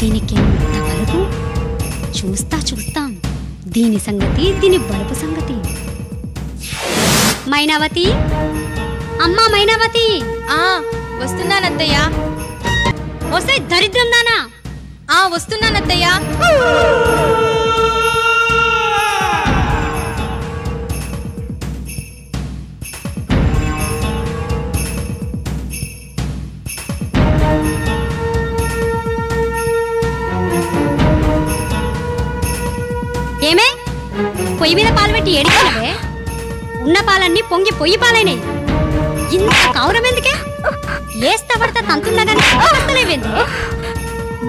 దీనికి చూస్తా చూస్తాం. దీని సంగతి దీని బలుపు సంగతి. మైనావతి? అమ్మా మైనావతి. ఆ వస్తున్నానత్తయ్య. వస్తే దరిద్రం దానా ఆ వస్తున్నానత్తయ్య. ఏమే? పొయ్యి మీద పాలు పెట్టి ఎడిగినవే ఉన్న పాలన్నీ పొంగి పొయ్యి పాలైనాయి. ఇంత కౌరం ఎందుకే? లేస్తా పడితే తంతున్నా కానీ వస్తలేవేంది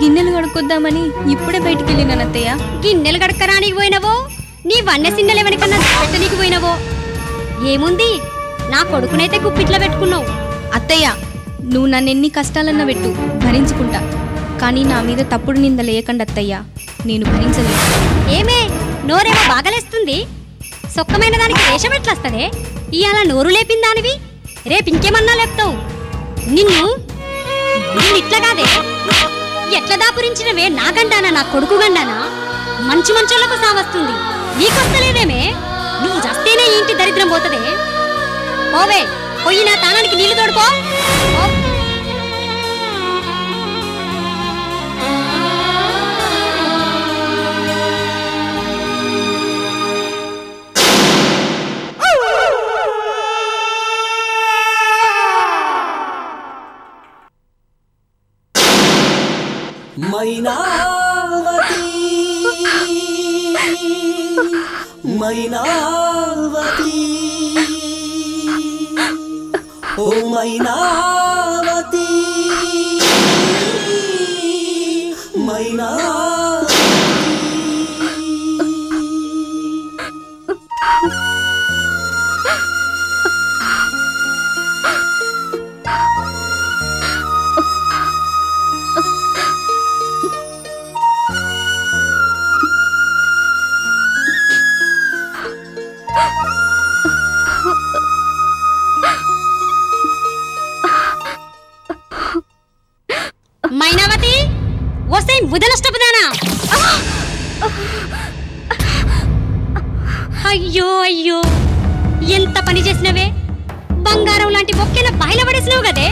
గిన్నెలు కడుక్కొద్దామని ఇప్పుడే బయటికి వెళ్ళినాను అత్తయ్య గిన్నెలు గడకరానికి పోయినవో? నీ వన్నె సిన్నెలు ఎవరికన్నా పెట్టనీకి పోయినవో? ఏముంది? నా కొడుకునైతే గుప్పిట్లో పెట్టుకున్నావు. అత్తయ్య నువ్వు నన్ను ఎన్ని కష్టాలన్నా పెట్టు భరించుకుంటా. కానీ నా మీద తప్పుడు నింద లేకండి అత్తయ్య. నేను భరించలేను. ఏమే? నోరేమో బాగలేస్తుంది సొక్కమైన దానికి వేషం ఎట్లొస్తదే? ఇవాళ నోరు లేపిన దానివి? రేపు ఇంకేమన్నా లేపుతావు? నిన్ను? నిన్ను ఇట్లా కాదే. ఎట్లా దాపురించినవే నా నా కొడుకు గండానా? మంచి మంచోళ్ళకు సావస్తుంది. నీకొస్తలేదేమే? నువ్వు చస్తేనే ఇంటి దరిద్రం పోతదే. ఓవే పోయి నా తానానికి నీళ్ళు తోడుకో. మైనావతి. మైనావతి. ఓ మైనావతి. మైనా మైనావతి వస్తే బుధనష్టపదానా అయ్యో అయ్యో. ఎంత పని చేసినవే? బంగారం లాంటి బొక్కెన పడేసినావు కదే.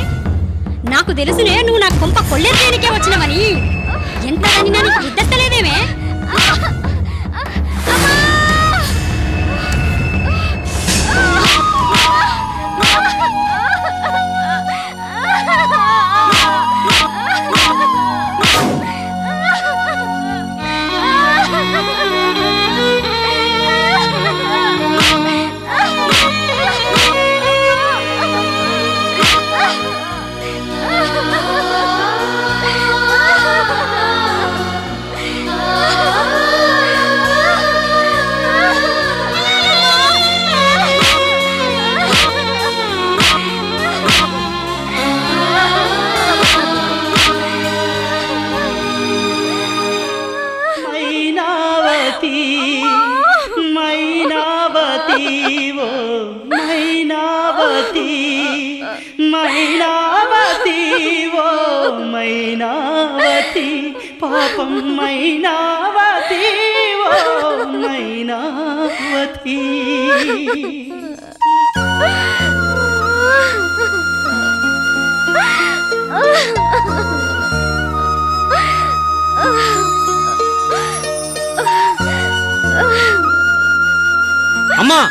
నాకు తెలుసునే నువ్వు నా కొంప కొల్లెత్తేనికే వచ్చినవని. ఎంత తనినా నాకు గుర్తెత్తలేదేమే? మైనావతి మైనావతి ఓ మైనావతి మైనావతి ఓ మైనావతి పాపం మైనావతి ఓ మైనావతి. அம்மா.